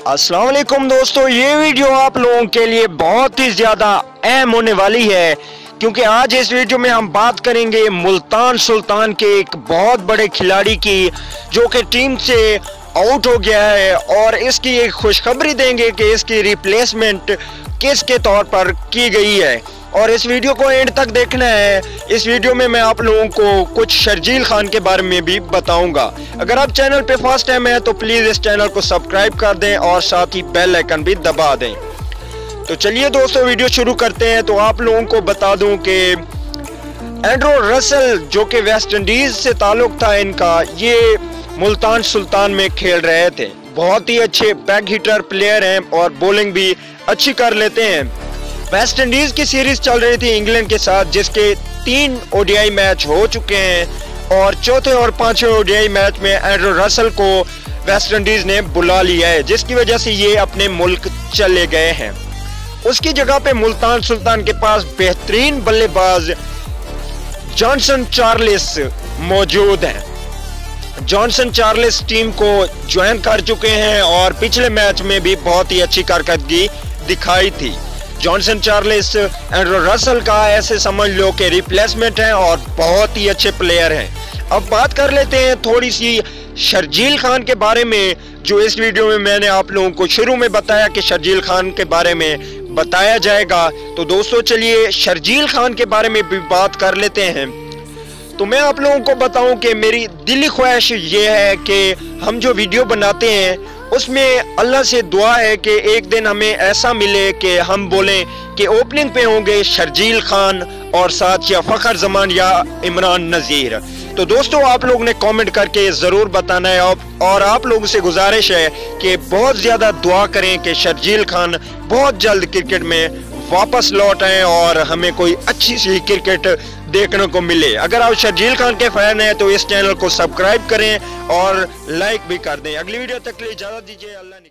अस्सलाम वालेकुम दोस्तों, ये वीडियो आप लोगों के लिए बहुत ही ज़्यादा अहम होने वाली है, क्योंकि आज इस वीडियो में हम बात करेंगे मुल्तान सुल्तान के एक बहुत बड़े खिलाड़ी की, जो कि टीम से आउट हो गया है, और इसकी एक खुशखबरी देंगे कि इसकी रिप्लेसमेंट किसके तौर पर की गई है। और इस वीडियो को एंड तक देखना है। इस वीडियो में मैं आप लोगों को कुछ शर्जील खान के बारे में भी बताऊँगा। अगर आप चैनल पे फ़र्स्ट टाइम है तो प्लीज़ इस चैनल को सब्सक्राइब कर दें और साथ ही बेल आइकन भी दबा दें। तो चलिए दोस्तों, वीडियो शुरू करते हैं। तो आप लोगों को बता दूँ कि एंड्रो रसल, जो कि वेस्ट इंडीज से ताल्लुक था इनका, ये मुल्तान सुल्तान में खेल रहे थे। बहुत ही अच्छे बैक हिटर प्लेयर हैं और बॉलिंग भी अच्छी कर लेते हैं। वेस्ट इंडीज की सीरीज़ चल रही थी इंग्लैंड के साथ, जिसके तीन ओडीआई मैच हो चुके हैं और चौथे और पाँचवें ओडीआई मैच में एंड्रो रसल को वेस्ट इंडीज ने बुला लिया है, जिसकी वजह से ये अपने मुल्क चले गए हैं। उसकी जगह पे मुल्तान सुल्तान के पास बेहतरीन बल्लेबाज जॉनसन चार्लिस मौजूद हैं। जॉनसन चार्लिस टीम को ज्वाइन कर चुके हैं और पिछले मैच में भी बहुत ही अच्छी कारकर्दगी दिखाई थी। जॉनसन चार्लिस एंड रसल का ऐसे समझ लो कि रिप्लेसमेंट है और बहुत ही अच्छे प्लेयर हैं। अब बात कर लेते हैं थोड़ी सी शर्जील खान के बारे में, जो इस वीडियो में मैंने आप लोगों को शुरू में बताया कि शर्जील खान के बारे में बताया जाएगा। तो दोस्तों चलिए शर्जील खान के बारे में भी बात कर लेते हैं। तो मैं आप लोगों को बताऊँ कि मेरी दिली ख्वाहिश ये है कि हम जो वीडियो बनाते हैं उसमें अल्लाह से दुआ है कि एक दिन हमें ऐसा मिले कि हम बोलें कि ओपनिंग पे होंगे शर्जील खान और साथ या फ़खर जमान या इमरान नज़ीर। तो दोस्तों, आप लोग ने कमेंट करके ज़रूर बताना है और आप लोगों से गुजारिश है कि बहुत ज़्यादा दुआ करें कि शर्जील खान बहुत जल्द क्रिकेट में वापस लौट आए और हमें कोई अच्छी सी क्रिकेट देखने को मिले। अगर आप शर्जील खान के फ़ैन हैं तो इस चैनल को सब्सक्राइब करें और लाइक भी कर दें। अगली वीडियो तक के लिए इजाज़त दीजिए। अल्लाह ने